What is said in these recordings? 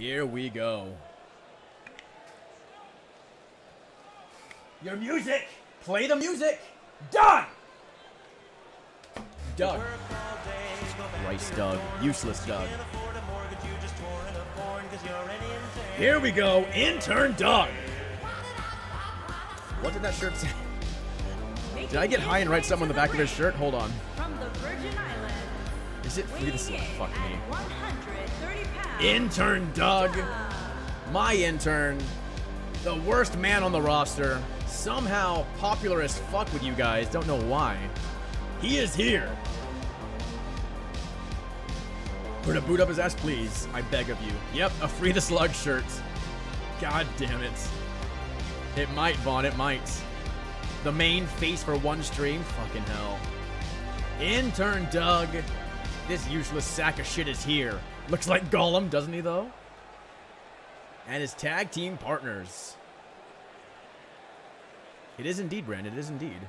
Here we go. Your music! Play the music! Done! Doug. Rice Doug. Useless Doug. Here we go. Intern Doug. What did that shirt say? Did I get high and write something on the back of his shirt? Hold on. From the Virgin Islands. Is it free to select? Fuck me. 130 pounds. Intern Doug. My intern. The worst man on the roster. Somehow popular as fuck with you guys. Don't know why. He is here. Put a boot up his ass, please. I beg of you. Yep, a free the slug shirt. God damn it. It might, Vaughn, it might. The main face for one stream? Fucking hell. Intern Doug. This useless sack of shit is here. Looks like Gollum, doesn't he, though? And his tag team partners. It is indeed, Brandon. It is indeed.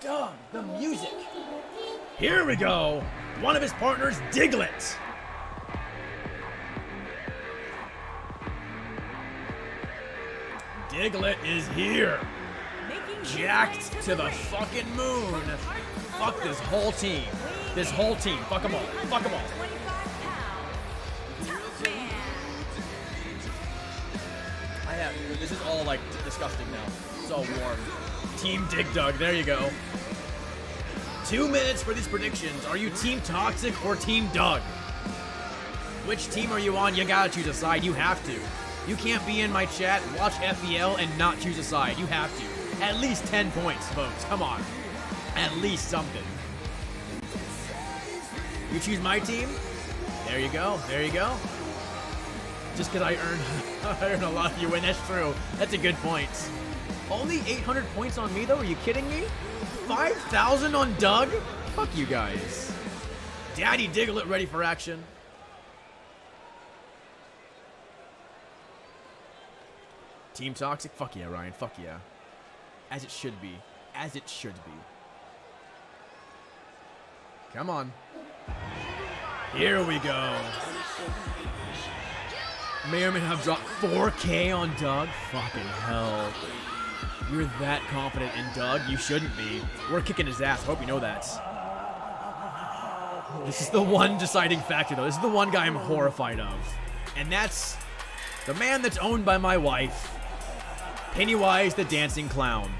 Doug, the music. Here we go. One of his partners, Diglett. Diglett is here. Jacked to the fucking moon. From heart of Fuck this whole team. This whole team. Fuck them all. Fuck them all. 325 pounds. Tough man. I have. This is all like disgusting now. So warm. Team Dig Dug. There you go. Two minutes for these predictions. Are you Team Toxic or Team Doug? Which team are you on? You gotta choose a side. You have to. You can't be in my chat, watch FEL, and not choose a side. You have to. At least 10 points, folks. Come on. At least something. You choose my team? There you go. There you go. Just because I earned, I earned a lot of you win. That's true. That's a good point. Only 800 points on me, though? Are you kidding me? 5,000 on Doug? Fuck you guys. Daddy Diglett ready for action. Team Toxic? Fuck yeah, Ryan. Fuck yeah. As it should be. As it should be. Come on. Here we go. May or may not have dropped 4K on Doug. Fucking hell. You're that confident in Doug? You shouldn't be. We're kicking his ass. Hope you know that. This is the one deciding factor, though. This is the one guy I'm horrified of. And that's the man that's owned by my wife, Pennywise the Dancing Clown.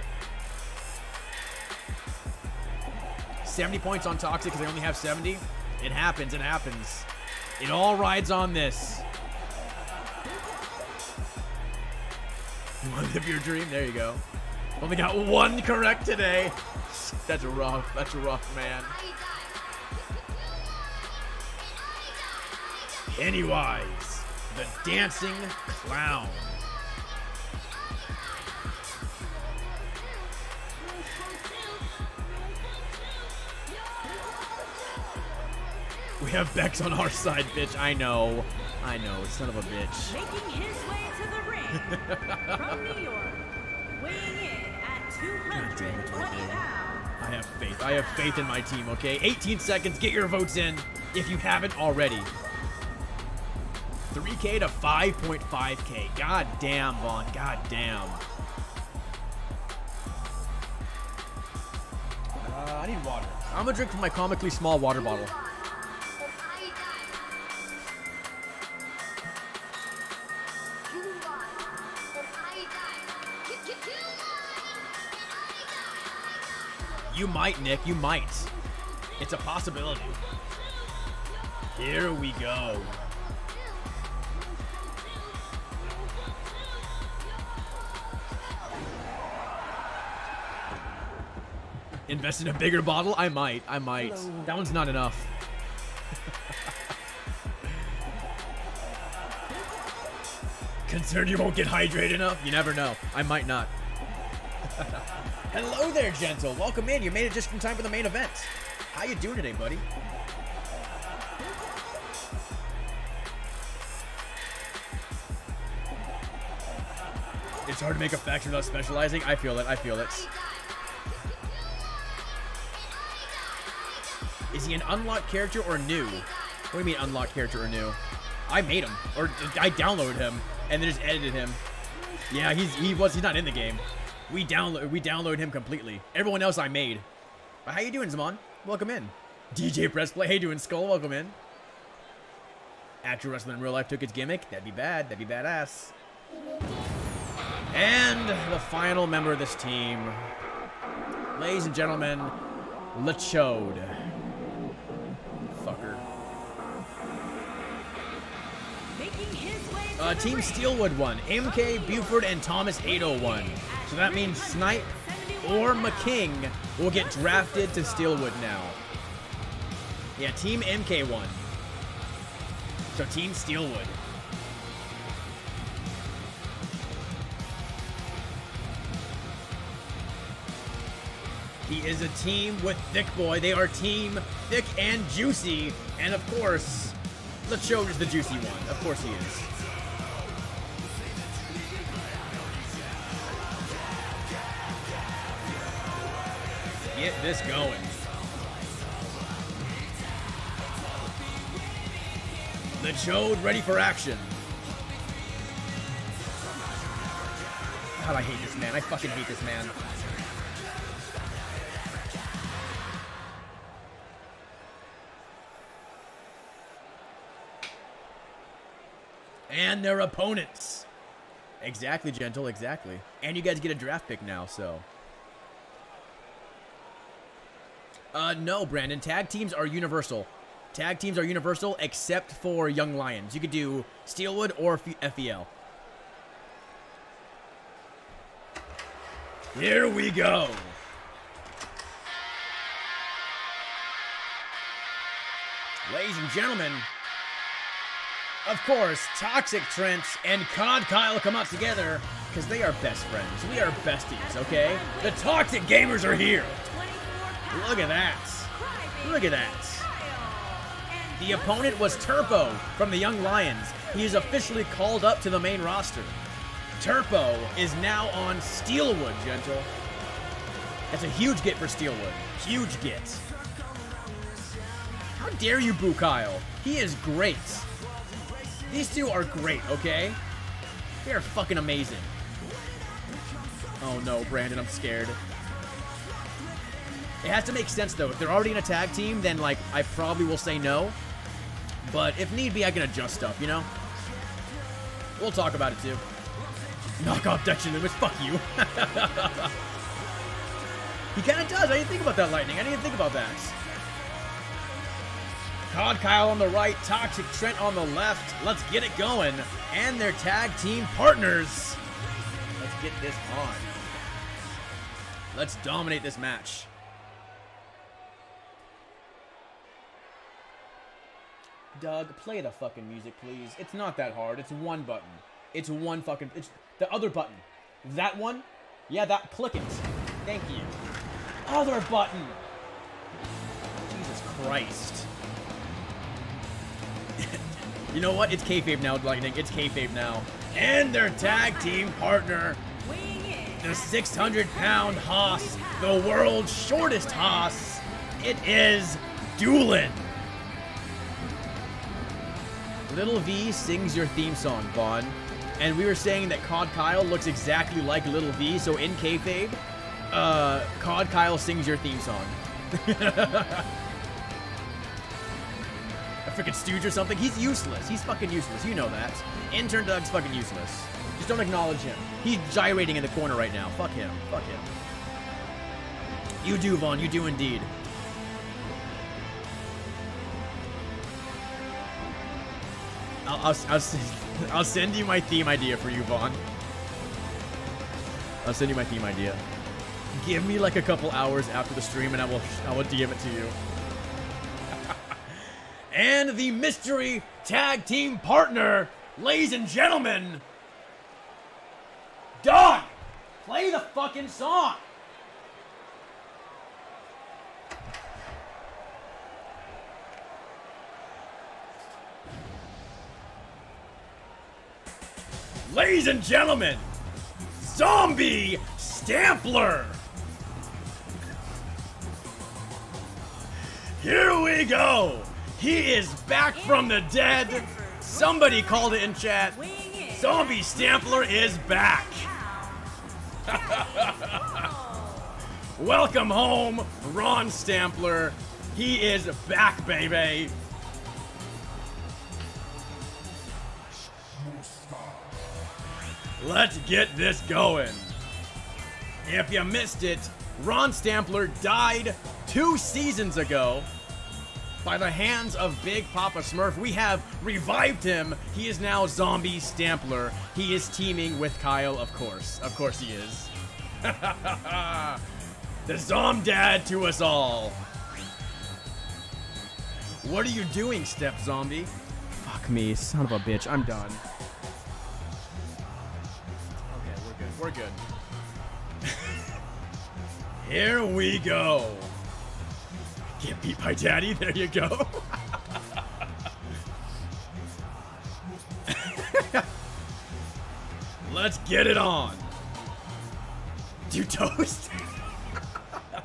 70 points on Toxic because I only have 70. It happens, it happens. It all rides on this. You want to live your dream? There you go. Only got one correct today. That's rough. That's a rough, man. Pennywise, the dancing clown. Have Bex on our side, bitch. I know. I know. Son of a bitch. Making his way to the ring. From New York. Weighing in at 220 pounds. I have faith. I have faith in my team, okay? 18 seconds. Get your votes in if you haven't already. 3K to 5.5K. God damn, Vaughn. God damn. Uh, I need water. I'm gonna drink from my comically small water bottle. You might, Nick. You might. It's a possibility. Here we go. Invest in a bigger bottle? I might. I might. That one's not enough. Concerned you won't get hydrated enough? You never know. I might not. Hello there, Gentle. Welcome in. You made it just in time for the main event. How you doing today, buddy? It's hard to make a faction without specializing. I feel it. I feel it. Is he an unlocked character or new? What do you mean unlocked character or new? I made him, or I downloaded him and then just edited him. Yeah, he's he was he's not in the game. We download we download him completely. Everyone else I made. But how you doing, Zaman? Welcome in. DJ Press Play. How you doing, Skull? Welcome in. Actual wrestling in real life took its gimmick. That'd be bad. That'd be badass. And the final member of this team, ladies and gentlemen, Lachode. Fucker. Making his way to Uh, Team. Steelwood won. MK, Buford, and Thomas 801. So that means Snipe or McKing will get drafted to Steelwood now. Yeah, Team MK won. So Team Steelwood. He is a team with Thick Boy. They are Team Thick and Juicy. And of course, Lachode is the juicy one. Of course he is. This going. Lachode ready for action. God, I hate this man. I fucking hate this man. And their opponents. Exactly, Gentle, exactly. And you guys get a draft pick now, so. Uh, no, Brandon. Tag teams are universal. Tag teams are universal except for Young Lions. You could do Steelwood or FEL. Here we go. Ladies and gentlemen, of course, Toxic Trent and Cod Kyle come up together because they are best friends. We are besties, okay? The Toxic Gamers are here. 24 Look at that. Look at that. The opponent was Turpo from the Young Lions. He is officially called up to the main roster. Turpo is now on Steelwood, Gentle. That's a huge get for Steelwood. Huge get. How dare you boo Kyle? He is great. These two are great, okay? They are fucking amazing. Oh no, Brandon, I'm scared. It has to make sense though. If they're already in a tag team, then like I probably will say no. But if need be, I can adjust stuff, you know? We'll talk about it too. Knock off Dutch Loomis, fuck you. he kinda does. I didn't think about that lightning. I didn't think about that. Cod Kyle on the right, Toxic Trent on the left. Let's get it going. And their tag team partners. Let's get this on. Let's dominate this match. Doug, play the fucking music, please. It's not that hard. It's one button. It's one fucking. It's the other button. That one? Yeah, that. Click it. Thank you. Other button. Jesus Christ. you know what? It's kayfabe now, Lightning. It's kayfabe now. And their tag team partner, the 600 pound hoss, the world's shortest hoss. It is Doolin. Little V sings your theme song, Vaughn. And we were saying that Cod Kyle looks exactly like Little V, so in kayfabe, uh, Cod Kyle sings your theme song. A freaking stooge or something? He's useless. He's fucking useless. You know that. Intern Doug's fucking useless. Just don't acknowledge him. He's gyrating in the corner right now. Fuck him. Fuck him. You do, Vaughn. You do indeed. I'll, I'll, I'll, send you my theme idea for you, Vaughn. I'll send you my theme idea. Give me like a couple hours after the stream and I will I will DM it to you. and the mystery tag team partner, ladies and gentlemen, Doug, play the fucking song. Ladies and gentlemen, Zombie Stampler. Here we go. He is back from the dead. Somebody called it in chat. Zombie Stampler is back. Welcome home, Ron Stampler. He is back, baby. Let's get this going. If you missed it, Ron Stampler died two seasons ago by the hands of Big Papa Smurf. We have revived him. He is now Zombie Stampler. He is teaming with Kyle, of course. Of course he is. the Zom Dad to us all. What are you doing, Step Zombie? Fuck me, son of a bitch. I'm done. We're good. Here we go. Get beat by daddy. There you go. Let's get it on. Do toast.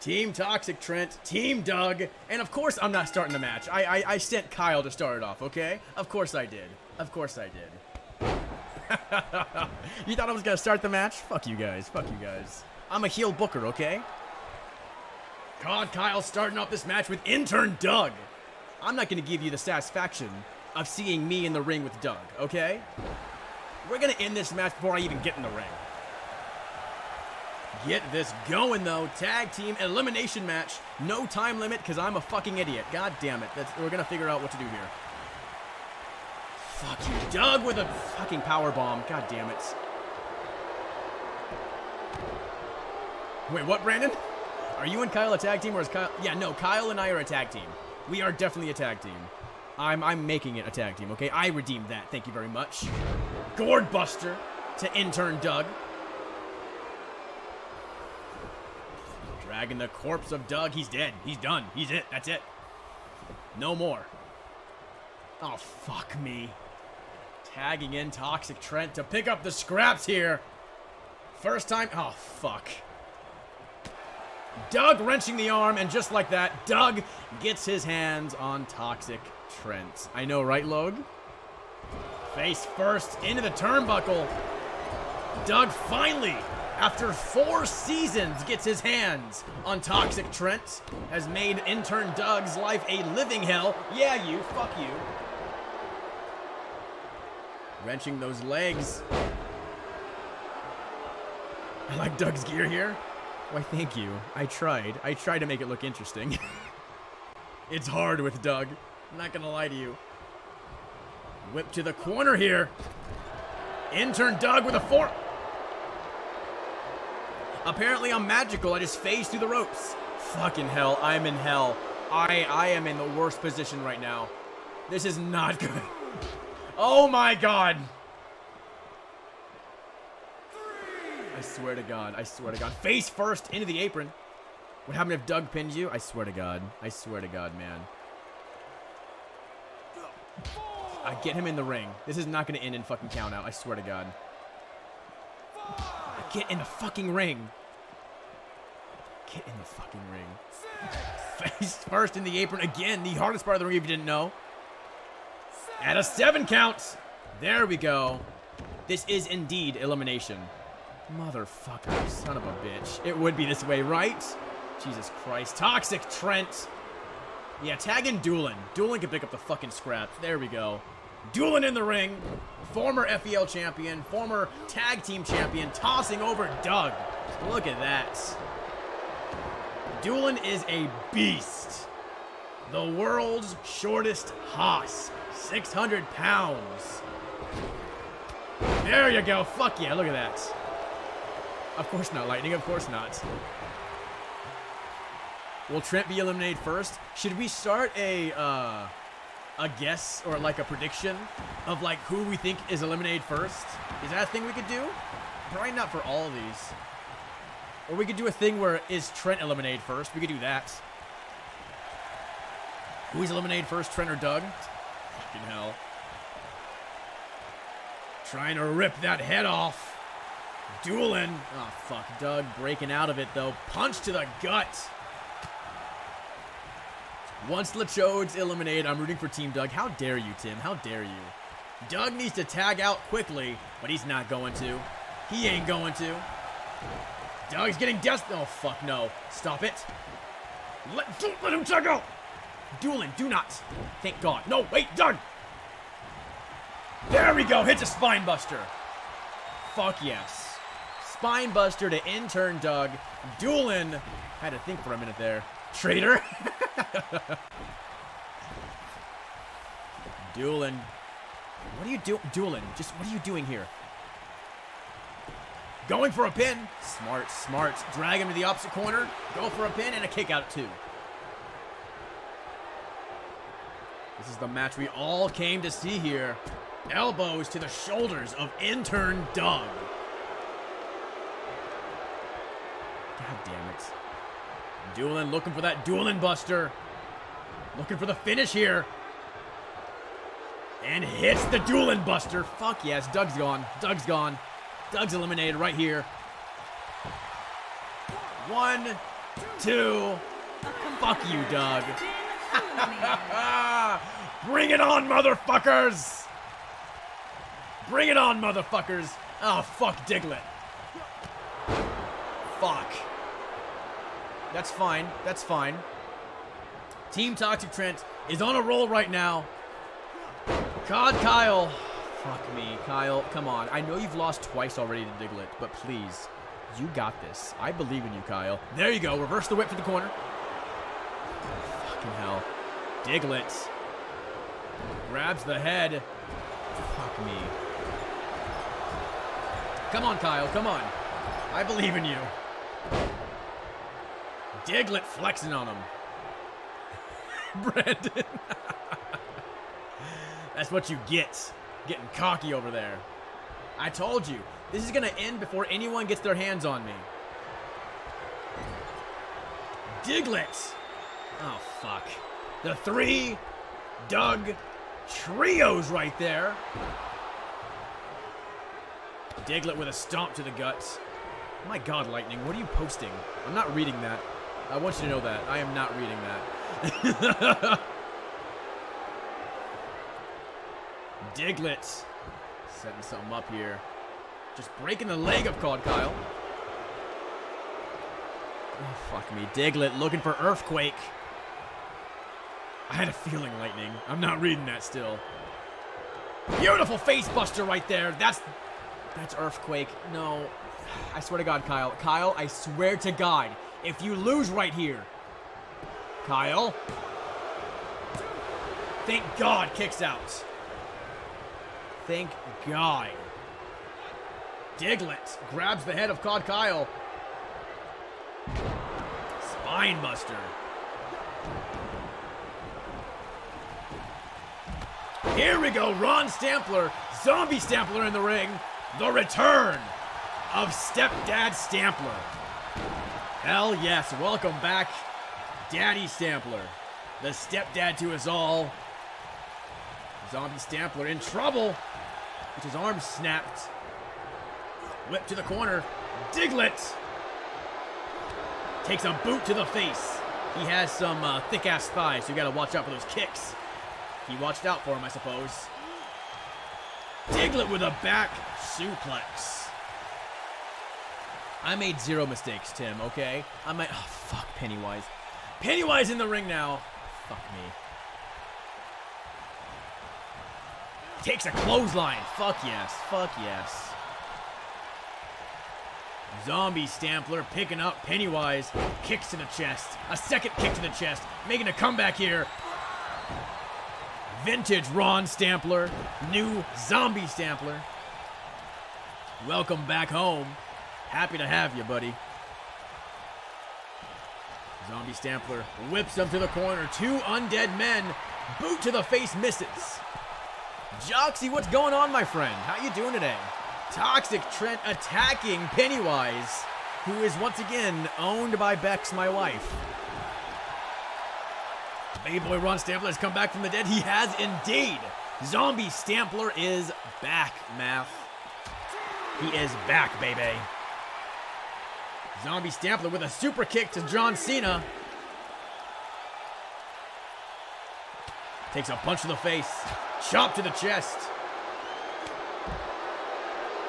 Team Toxic Trent, Team Doug, and of course I'm not starting the match. I, I I sent Kyle to start it off, okay? Of course I did. Of course I did. you thought I was gonna start the match? Fuck you guys. Fuck you guys. I'm a heel booker, okay? God, Kyle starting off this match with intern Doug. I'm not gonna give you the satisfaction of seeing me in the ring with Doug, okay? We're gonna end this match before I even get in the ring. Get this going though. Tag team elimination match. No time limit because I'm a fucking idiot. God damn it. That's, we're gonna figure out what to do here. Fuck you, Doug, with a fucking power bomb. God damn it. Wait, what, Brandon? Are you and Kyle a tag team, or is Kyle? Yeah, no, Kyle and I are a tag team. We are definitely a tag team. I'm I'm making it a tag team. Okay, I redeemed that. Thank you very much. Gourd Buster to intern Doug. Dragging the corpse of Doug. He's dead. He's done. He's it. That's it. No more. Oh, fuck me. Tagging in Toxic Trent to pick up the scraps here. First time. Oh, fuck. Doug wrenching the arm, and just like that, Doug gets his hands on Toxic Trent. I know, right, Log? Face first into the turnbuckle. Doug finally, after four seasons, gets his hands on Toxic Trent. Has made intern Doug's life a living hell. Yeah, you. Fuck you. Wrenching those legs. I like Doug's gear here. Why, thank you. I tried. I tried to make it look interesting. it's hard with Doug. I'm not gonna lie to you. Whip to the corner here. Intern Doug with a four. Apparently I'm magical. I just phased through the ropes. Fucking hell. I'm in hell. I I am in the worst position right now. This is not good. Oh my god. I swear to God. I swear to God. Face first into the apron. What happened if Doug pinned you? I swear to God. I swear to God, man. I get him in the ring. This is not going to end in fucking count out. I swear to God. Get in the fucking ring. Get in the fucking ring. Face first in the apron again. The hardest part of the ring if you didn't know. At a seven count. There we go. This is indeed elimination. Motherfucker, son of a bitch. It would be this way, right? Jesus Christ. Toxic Trent. Yeah, tag in Doolin. Doolin can pick up the fucking scraps. There we go. Doolin in the ring. Former FEL champion. Former tag team champion. Tossing over Doug. Look at that. Doolin is a beast. The world's shortest hoss. 600 pounds. There you go. Fuck yeah, look at that. Of course not, Lightning. Of course not. Will Trent be eliminated first? Should we start a uh, a guess or like a prediction of like who we think is eliminated first? Is that a thing we could do? Probably not for all of these. Or we could do a thing where is Trent eliminated first? We could do that. Who's eliminated first, Trent or Doug? Fucking hell. Trying to rip that head off. Doolin. Oh, fuck. Doug breaking out of it, though. Punch to the gut. Once LeChode's eliminated, I'm rooting for Team Doug. How dare you, Tim? How dare you? Doug needs to tag out quickly, but he's not going to. He ain't going to. Doug's getting des- Oh, fuck no. Stop it. Let, let him tag out. Doolin, do not. Thank God. No, wait, done. There we go. Hits a spine buster. Fuck yes. Spine buster to intern Doug. Doolin. Had to think for a minute there. Traitor. Doolin. What are you doing? Doolin, just what are you doing here? Going for a pin. Smart, smart. Drag him to the opposite corner. Go for a pin and a kick out too. This is the match we all came to see here. Elbows to the shoulders of intern Doug. God damn it. Doolin looking for that Doolin Buster. Looking for the finish here. And hits the Doolin Buster. Fuck yes, Doug's gone. Doug's gone. Doug's eliminated right here. One, two. Fuck you, Doug. Bring it on, motherfuckers! Bring it on, motherfuckers! Oh, fuck Diglett. Fuck. That's fine. That's fine. Team Toxic Trent is on a roll right now. God, Kyle. Fuck me. Kyle, come on. I know you've lost twice already to Diglett, but please, you got this. I believe in you, Kyle. There you go. Reverse the whip to the corner. Fucking hell. Diglett grabs the head. Fuck me. Come on, Kyle. Come on. I believe in you. Diglett flexing on him. Brandon. That's what you get. Getting cocky over there. I told you. This is going to end before anyone gets their hands on me. Diglett. Oh, fuck. The three Doug trios right there. Diglett with a stomp to the guts. My god, Lightning, what are you posting? I'm not reading that. I want you to know that. I am not reading that. Diglett setting something up here. Just breaking the leg of Cod Kyle. Oh, fuck me. Diglett looking for Earthquake. I had a feeling, Lightning. I'm not reading that still. Beautiful face buster right there. That's that's Earthquake. No. I swear to God, Kyle. Kyle, I swear to God. If you lose right here. Kyle. Thank God kicks out. Thank God. Diglett grabs the head of Cod Kyle. Spine Here we go, Ron Stampler, Zombie Stampler in the ring. The return of Stepdad Stampler. Hell yes, welcome back, Daddy Stampler. The stepdad to us all. Zombie Stampler in trouble. With his arm snapped. Whip to the corner. Diglett takes a boot to the face. He has some uh, thick ass thighs, so you gotta watch out for those kicks. He watched out for him, I suppose. Diglett with a back suplex. I made zero mistakes, Tim, okay? I might. Oh, fuck, Pennywise. Pennywise in the ring now. Fuck me. Takes a clothesline. Fuck yes. Fuck yes. Zombie Stampler picking up Pennywise. Kicks to the chest. A second kick to the chest. Making a comeback here. Vintage Ron Stampler. New Zombie Stampler. Welcome back home. Happy to have you, buddy. Zombie Stampler whips him to the corner. Two undead men. Boot to the face misses. Joxy, what's going on, my friend? How you doing today? Toxic Trent attacking Pennywise, who is once again owned by Bex, my wife. Baby boy Ron Stampler has come back from the dead. He has indeed. Zombie Stampler is back, math. He is back, baby. Zombie Stampler with a super kick to John Cena. Takes a punch to the face. Chop to the chest.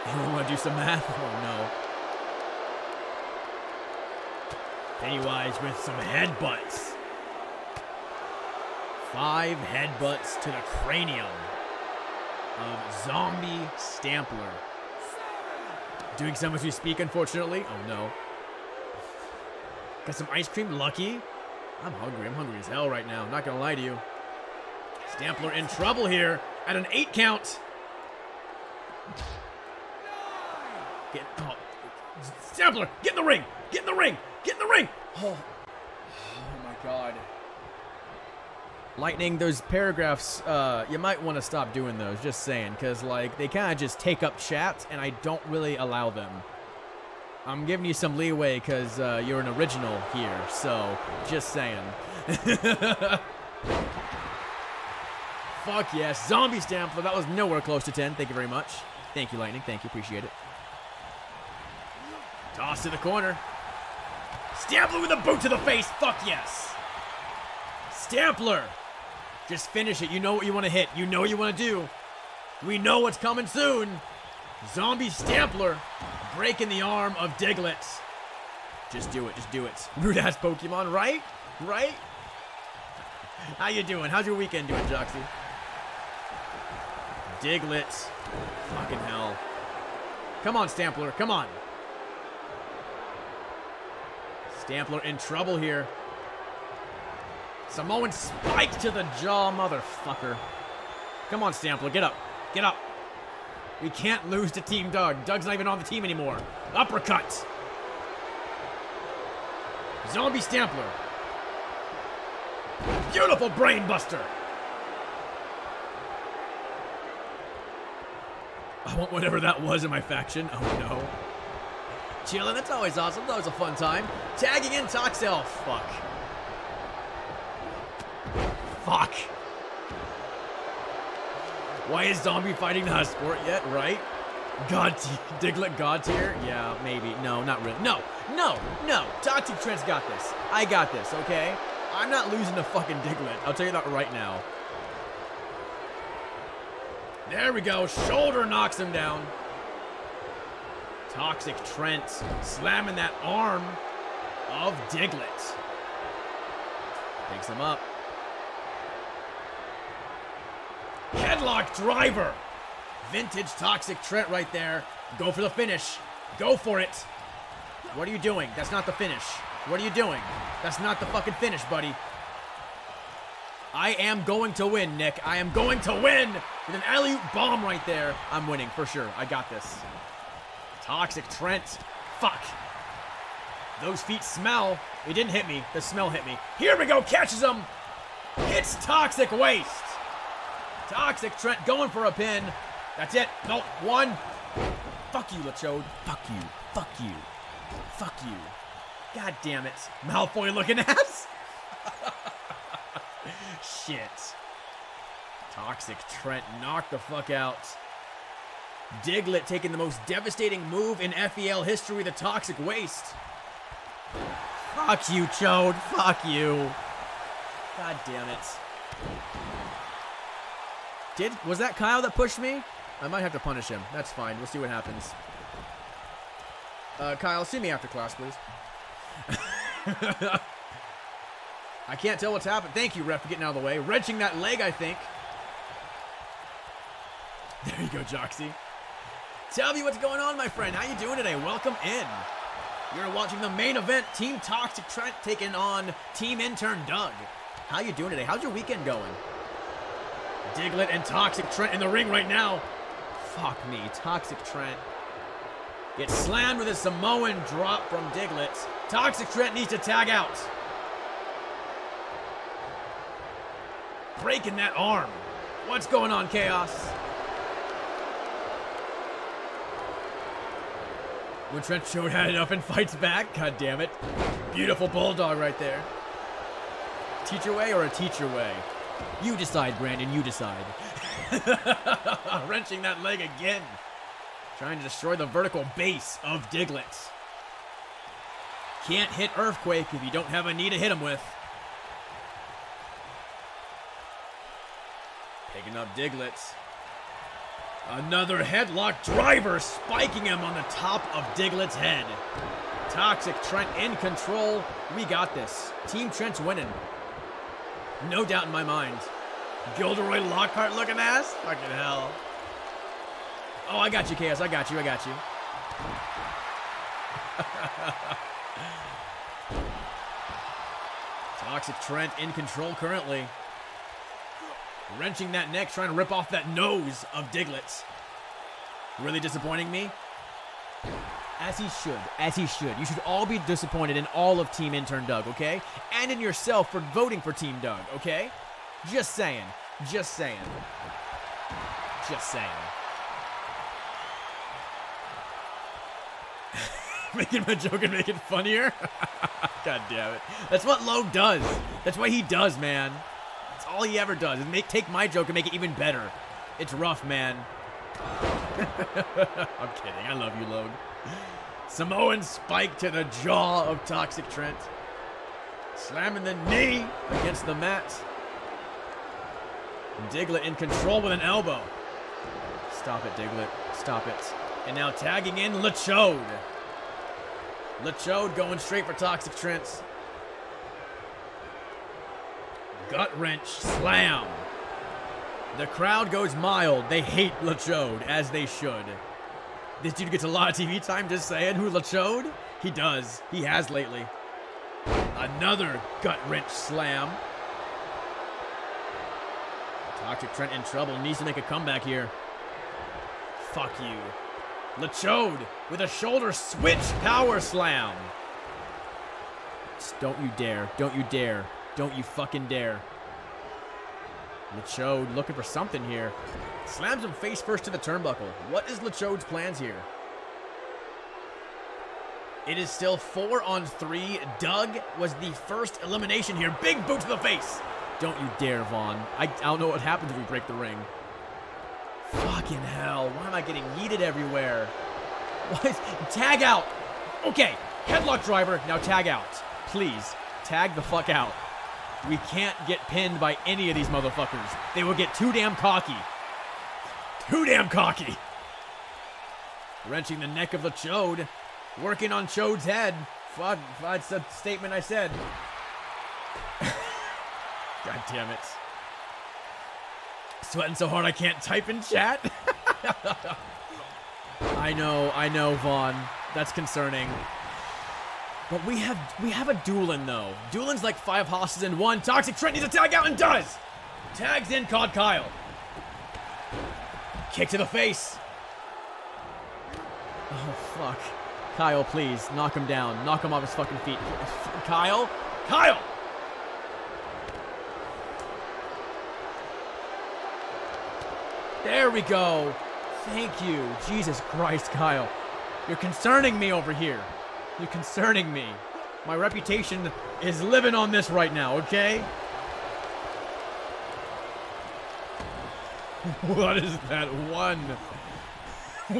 Anyone want to do some math? Oh no. Pennywise with some headbutts. Five headbutts to the cranium of Zombie Stampler. Doing some as we speak, unfortunately. Oh no. Got some ice cream, lucky. I'm hungry. I'm hungry as hell right now. Not gonna lie to you. Stampler in trouble here at an eight count. Get oh, Stampler, get in the ring! Get in the ring! Get in the ring! Oh, oh my god. Lightning, those paragraphs, uh, you might want to stop doing those, just saying, because, like, they kind of just take up chat, and I don't really allow them. I'm giving you some leeway because uh, you're an original here, so just saying. Fuck yes. Zombie Stampler, that was nowhere close to 10. Thank you very much. Thank you, Lightning. Thank you. Appreciate it. Toss to the corner. Stampler with a boot to the face. Fuck yes. Stampler. Just finish it. You know what you want to hit. You know what you want to do. We know what's coming soon. Zombie Stampler breaking the arm of Diglett. Just do it. Just do it. Rude ass Pokemon, right? Right? How you doing? How's your weekend doing, Joxy? Diglett. Fucking hell. Come on, Stampler. Come on. Stampler in trouble here. Samoan spike to the jaw, motherfucker. Come on, Stampler. Get up. Get up. We can't lose to Team Doug. Doug's not even on the team anymore. Uppercut. Zombie Stampler. Beautiful brain buster. I want whatever that was in my faction. Oh no. Chillin', that's always awesome. That was a fun time. Tagging in Toxel. Fuck. Fuck. Why is zombie fighting not a sport yet, right? God, Diglett God tier? Yeah, maybe. No, not really. No, no, no. Toxic Trent's got this. I got this, okay? I'm not losing to fucking Diglett. I'll tell you that right now. There we go. Shoulder knocks him down. Toxic Trent slamming that arm of Diglett. Picks him up. Headlock driver. Vintage Toxic Trent right there. Go for the finish. Go for it. What are you doing? That's not the finish. What are you doing? That's not the fucking finish, buddy. I am going to win, Nick. I am going to win with an alley bomb right there. I'm winning for sure. I got this. Toxic Trent. Fuck. Those feet smell. It didn't hit me. The smell hit me. Here we go. Catches him. Hits Toxic Waste. Toxic Trent going for a pin. That's it. No, one. Fuck you, Lachode. Fuck you. Fuck you. Fuck you. God damn it. Malfoy looking ass. Shit. Toxic Trent knocked the fuck out. Diglett taking the most devastating move in FEL history, the Toxic Waste. Fuck you, Chode. Fuck you. God damn it. Did was that Kyle that pushed me? I might have to punish him. That's fine. We'll see what happens. Uh, Kyle, see me after class, please. I can't tell what's happened. Thank you, ref, for getting out of the way. Wrenching that leg, I think. There you go, Joxy. Tell me what's going on, my friend. How you doing today? Welcome in. You're watching the main event, Team Toxic Trent taking on Team Intern Doug. How you doing today? How's your weekend going? Diglett and Toxic Trent in the ring right now. Fuck me, Toxic Trent. Gets slammed with a Samoan drop from Diglett. Toxic Trent needs to tag out. Breaking that arm. What's going on, Chaos? When Trent showed had enough and fights back, god damn it. Beautiful bulldog right there. Teacher way or a teacher way? You decide, Brandon, you decide. Wrenching that leg again. Trying to destroy the vertical base of Diglett. Can't hit Earthquake if you don't have a knee to hit him with. Taking up Diglett. Another headlock driver spiking him on the top of Diglett's head. Toxic Trent in control. We got this. Team Trent's winning. No doubt in my mind. Gilderoy Lockhart looking ass? Fucking hell. Oh, I got you, Chaos. I got you. I got you. Toxic Trent in control currently. Wrenching that neck, trying to rip off that nose of Diglett. Really disappointing me? As he should. As he should. You should all be disappointed in all of Team Intern Doug, okay? And in yourself for voting for Team Doug, okay? Just saying. Just saying. Just saying. making my joke and make it funnier? God damn it. That's what Logue does. That's what he does, man. That's all he ever does is make take my joke and make it even better. It's rough, man. I'm kidding. I love you, Logue. Samoan spike to the jaw of Toxic Trent. Slamming the knee against the mat. Diglett in control with an elbow. Stop it, Diglett. Stop it. And now tagging in Lachode. Lachode going straight for Toxic Trent. Gut wrench slam. The crowd goes mild. They hate Lachode, as they should. This dude gets a lot of TV time just saying who Lachode? He does. He has lately. Another gut wrench slam. Toxic Trent in trouble. Needs to make a comeback here. Fuck you. Lachode with a shoulder switch power slam. Don't you dare. Don't you dare. Don't you fucking dare. Lachode looking for something here. Slams him face first to the turnbuckle. What is Lachode's plans here? It is still four on three. Doug was the first elimination here. Big boot to the face. Don't you dare, Vaughn. I, I don't know what happens if we break the ring. Fucking hell. Why am I getting yeeted everywhere? What? Tag out. Okay. Headlock driver. Now tag out. Please. Tag the fuck out. We can't get pinned by any of these motherfuckers. They will get too damn cocky. Too damn cocky. Wrenching the neck of the Chode. Working on Chode's head. Fuck, that's a statement I said. God damn it. Sweating so hard I can't type in chat. I know, I know, Vaughn. That's concerning. But we have we have a Doolin though. Doolin's like five hosses in one. Toxic Trent needs a tag out and does. Tags in Cod Kyle. Kick to the face. Oh fuck. Kyle, please knock him down. Knock him off his fucking feet. Kyle, Kyle. There we go. Thank you. Jesus Christ, Kyle. You're concerning me over here. You're concerning me. My reputation is living on this right now, okay? What is that one?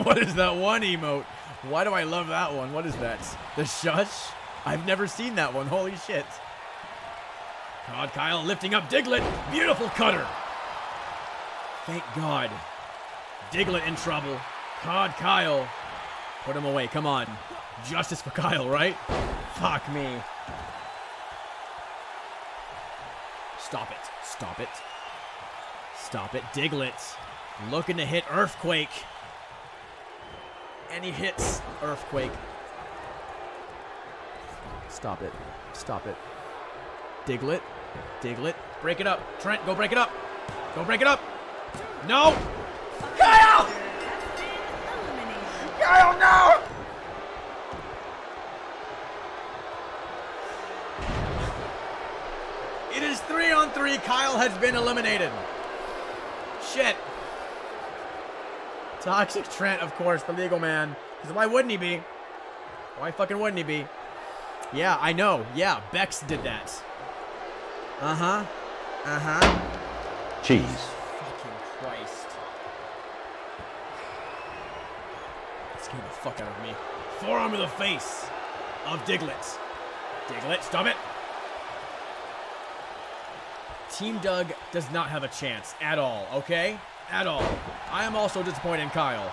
What is that one emote? Why do I love that one? What is that? The shush? I've never seen that one. Holy shit. God, Kyle lifting up Diglett. Beautiful cutter. Thank God. Diglett in trouble. Cod Kyle. Put him away. Come on. Justice for Kyle, right? Fuck me. Stop it. Stop it. Stop it. Diglett looking to hit Earthquake. And he hits Earthquake. Stop it. Stop it. Diglett. Diglett. Break it up. Trent, go break it up. Go break it up. No. Kyle! Has been eliminated. Kyle, no! Is three on three. Kyle has been eliminated. Shit. Toxic Trent, of course, the legal man. Because why wouldn't he be? Why fucking wouldn't he be? Yeah, I know. Yeah, Bex did that. Uh huh. Uh huh. Cheese. Fucking Christ. Scared the fuck out of me. Forearm to the face of Diglett. Diglett, stop it. Team Doug does not have a chance at all, okay? At all. I am also disappointed in Kyle.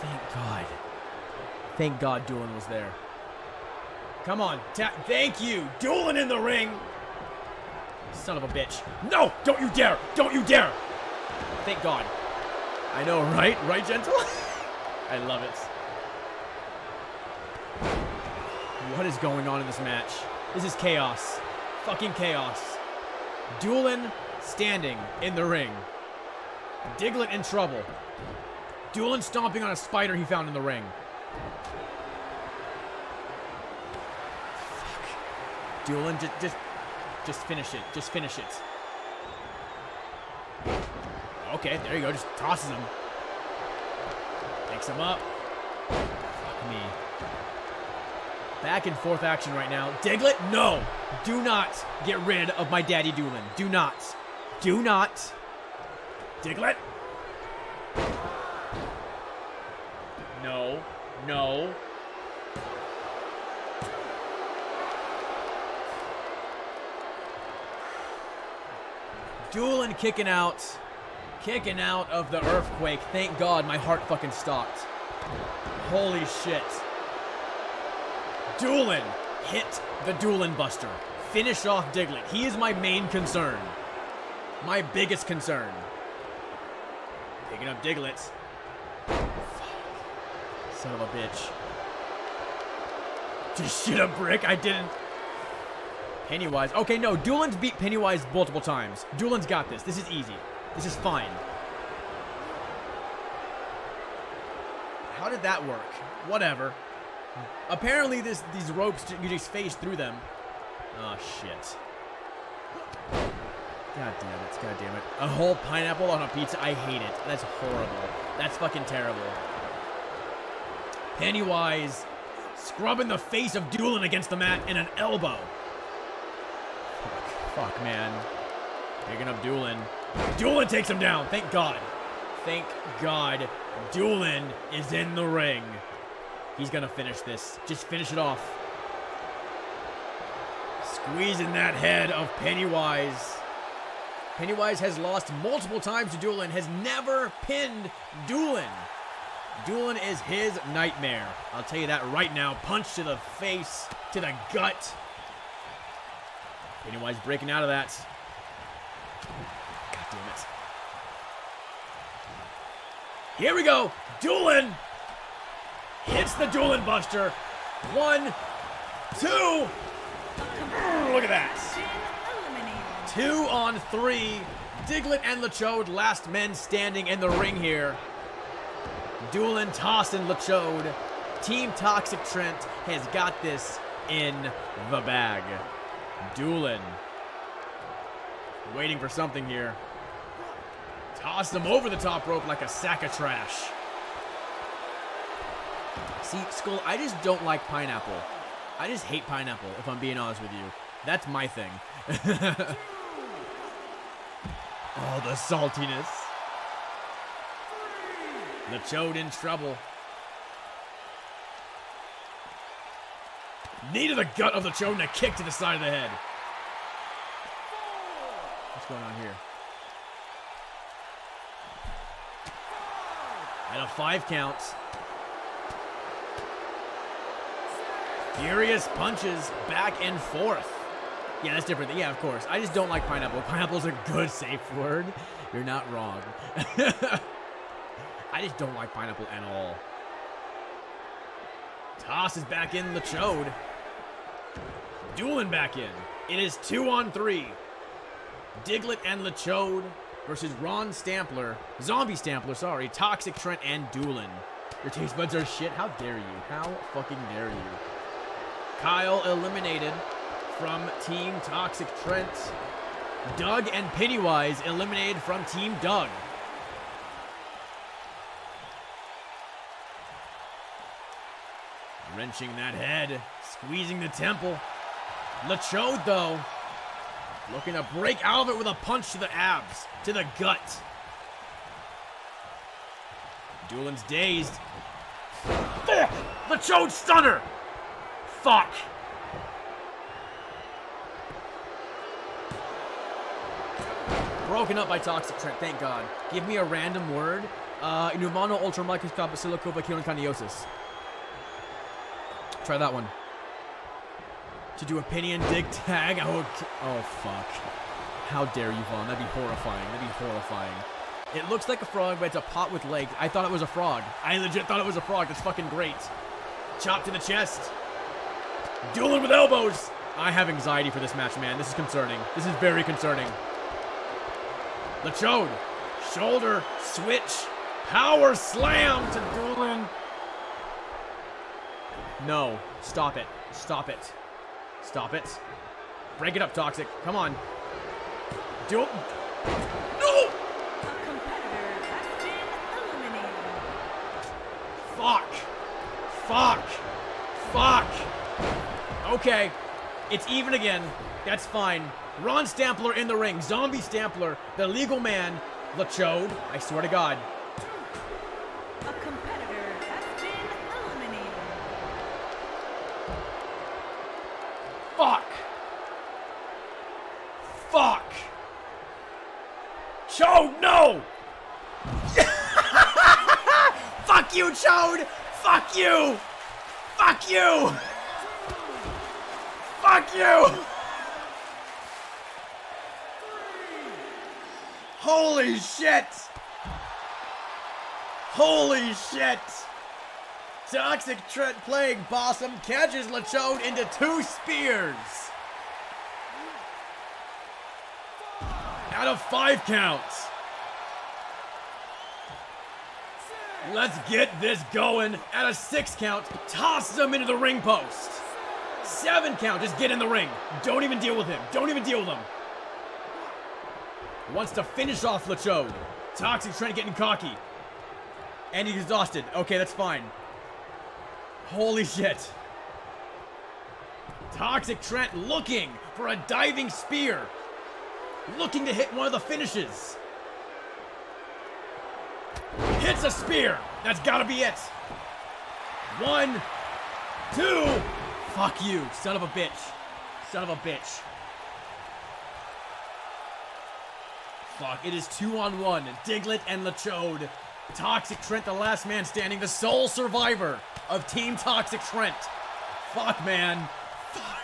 Thank God. Thank God Doolin was there. Come on. Thank you. Doolin in the ring. Son of a bitch. No! Don't you dare! Don't you dare! Thank God. I know, right? Right, Gentle? I love it. What is going on in this match? This is chaos. Fucking chaos. Doolin standing in the ring. Diglett in trouble. Doolin stomping on a spider he found in the ring. Fuck. Doolin, just, just, just finish it. Just finish it. Okay, there you go. Just tosses him. Picks him up. Fuck me. Back and forth action right now. Diglett, no! Do not get rid of my daddy Doolin. Do not. Do not. Diglett. No. No. Doolin kicking out. Kicking out of the earthquake. Thank God my heart fucking stopped. Holy shit. Doolin hit the Doolin Buster. Finish off Diglett. He is my main concern. My biggest concern. Picking up Diglett. Son of a bitch. Just shit a brick. I didn't. Pennywise. Okay, no. Doolin's beat Pennywise multiple times. Doolin's got this. This is easy. This is fine. How did that work? Whatever. Apparently, this these ropes you just phase through them. Oh shit. God damn it! God damn it! A whole pineapple on a pizza. I hate it. That's horrible. That's fucking terrible. Pennywise scrubbing the face of Doolin against the mat in an elbow. Fuck, fuck, man. Picking up Doolin. Doolin takes him down. Thank God. Thank God. Doolin is in the ring. He's gonna finish this. Just finish it off. Squeezing that head of Pennywise. Pennywise has lost multiple times to Doolin, has never pinned Doolin. Doolin is his nightmare. I'll tell you that right now. Punch to the face, to the gut. Pennywise breaking out of that. God damn it. Here we go. Doolin hits the Doolin Buster. One, two. Look at that. Two on three. Diglett and LeChode, last men standing in the ring here. Doolin tossing LeChode. Team Toxic Trent has got this in the bag. Doolin waiting for something here. Tossed him over the top rope like a sack of trash. See, Skull, I just don't like pineapple. I just hate pineapple, if I'm being honest with you. That's my thing. oh, the saltiness. LeChode in trouble. Knee to the gut of LeChode and a kick to the side of the head. What's going on here? And a five count. Furious punches back and forth. Yeah, that's different. Yeah, of course. I just don't like pineapple. Pineapple's a good safe word. You're not wrong. I just don't like pineapple at all. Toss is back in the chode. Doolin back in. It is two on three. Diglett and LeChode versus Ron Stampler, Zombie Stampler, sorry, Toxic Trent and Doolin. Your taste buds are shit. How dare you? How fucking dare you? Kyle eliminated from Team Toxic Trent. Doug and Pennywise eliminated from Team Doug. Wrenching that head, squeezing the temple. LeChode, though, looking to break out of it with a punch to the abs, to the gut. Doolin's dazed. Fuck! LeChode stunner! Fuck! Broken up by Toxic Trent, thank God. Give me a random word. Uh, Inumano Ultramicroscope Basilicova Caniosis. Try that one. To do a opinion dig tag? Oh, oh fuck. How dare you, Vaughn? That'd be horrifying. That'd be horrifying. It looks like a frog, but it's a pot with legs. I thought it was a frog. I legit thought it was a frog. That's fucking great. Chop to the chest. Dueling with elbows. I have anxiety for this match, man. This is concerning. This is very concerning. Lachode. Shoulder. Switch. Power slam to Doolin. No. Stop it. Stop it. Stop it. Break it up, Toxic. Come on. Do. No! Fuck. Fuck. Fuck. Okay. It's even again. That's fine. Ron Stampler in the ring. Zombie Stampler. The legal man. Lachode. I swear to God. A competitor has been eliminated. Fuck. Fuck. Chode, no! Fuck you, Chode! Fuck you! Fuck you! Fuck you! Holy shit! Holy shit! Toxic Trent playing Bossum catches Lachode into two spears. Out of five counts. Let's get this going. At a six count, tosses him into the ring post. Seven count, just get in the ring. Don't even deal with him. Don't even deal with him. Wants to finish off Lachode. Toxic get getting cocky. And he's exhausted. Okay, that's fine. Holy shit. Toxic Trent looking for a diving spear. Looking to hit one of the finishes. Hits a spear. That's gotta be it. One, two. Fuck you, son of a bitch. Son of a bitch. Fuck, it is two on one. Diglett and Lachode. Toxic Trent, the last man standing, the sole survivor of Team Toxic Trent. Fuck, man. Fuck.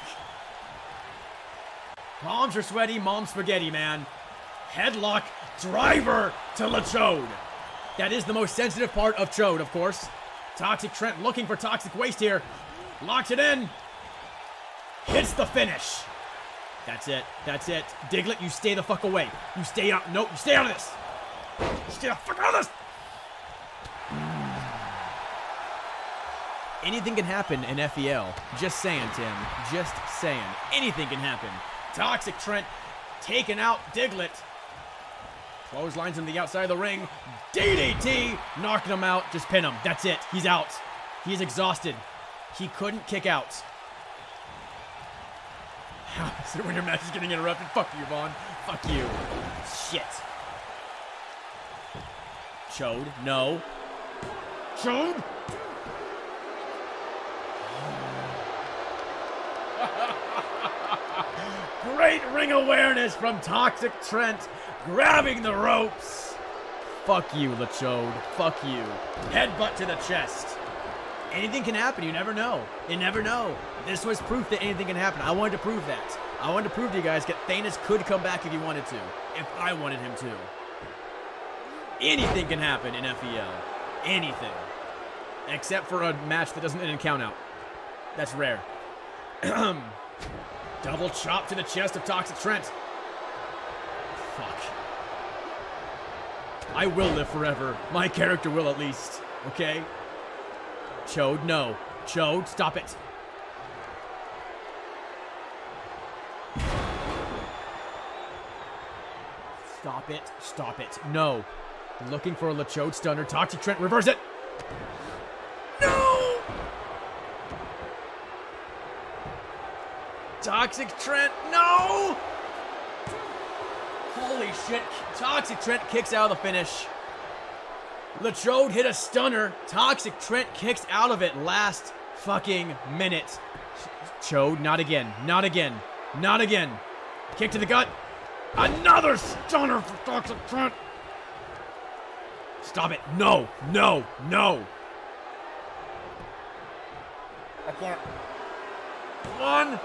Palms are sweaty, mom spaghetti, man. Headlock, driver to Lachode. That is the most sensitive part of Chode, of course. Toxic Trent looking for Toxic Waste here. Locks it in. Hits the finish. That's it. That's it. Diglett, you stay the fuck away. You stay out. Nope, you stay out of this. Stay the fuck out of this. Anything can happen in FEL. Just saying, Tim. Just saying. Anything can happen. Toxic Trent taking out Diglett. Clotheslines him to the outside of the ring. DDT, knocking him out. Just pin him. That's it. He's out. He's exhausted. He couldn't kick out. How is it when your match is getting interrupted? Fuck you, Vaughn. Fuck you. Shit. Chode, no. Chode? Great ring awareness from Toxic Trent, grabbing the ropes. Fuck you, Lachode. Fuck you. Headbutt to the chest. Anything can happen. You never know. You never know. This was proof that anything can happen. I wanted to prove that. I wanted to prove to you guys that Thanos could come back if he wanted to. If I wanted him to. Anything can happen in FEL. Anything. Except for a match that doesn't end in count out. That's rare. Double chop to the chest of Toxic Trent. Fuck. I will live forever. My character will at least. Okay? Chode, no. Chode, stop it. Stop it. Stop it. No. Looking for a Lachode stunner. Toxic Trent, reverse it. Toxic Trent, no! Holy shit. Toxic Trent kicks out of the finish. Lachode hit a stunner. Toxic Trent kicks out of it last fucking minute. Chode, not again. Not again. Not again. Kick to the gut. Another stunner for Toxic Trent. Stop it. No, no, no. I can't. One,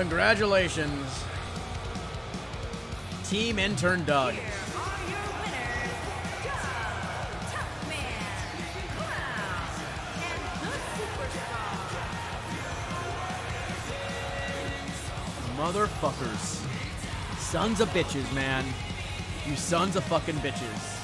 Congratulations. Team intern Doug. Motherfuckers. Sons of bitches, man. You sons of fucking bitches.